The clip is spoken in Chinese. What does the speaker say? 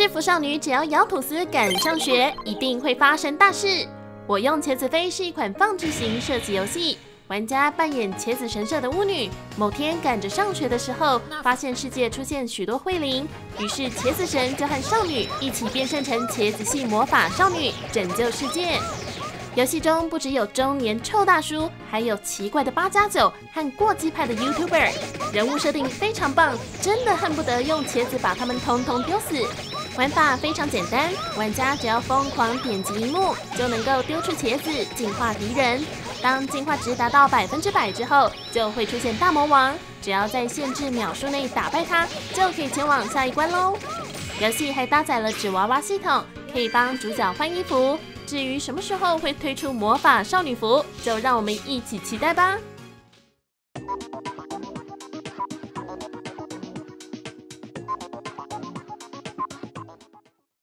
制服少女只要咬吐司赶上学，一定会发生大事。我用茄子飞是一款放置型射击游戏，玩家扮演茄子神社的巫女。某天赶着上学的时候，发现世界出现许多惠灵，于是茄子神就和少女一起变身成茄子系魔法少女，拯救世界。游戏中不只有中年臭大叔，还有奇怪的八加九和过激派的 YouTuber，人物设定非常棒，真的恨不得用茄子把他们通通丢死。玩法非常简单，玩家只要疯狂点击荧幕，就能够丢出茄子净化敌人。当进化值达到百分之百之后，就会出现大魔王，只要在限制秒数内打败他，就可以前往下一关喽。游戏还搭载了纸娃娃系统，可以帮主角换衣服。至于什么时候会推出魔法少女服，就让我们一起期待吧。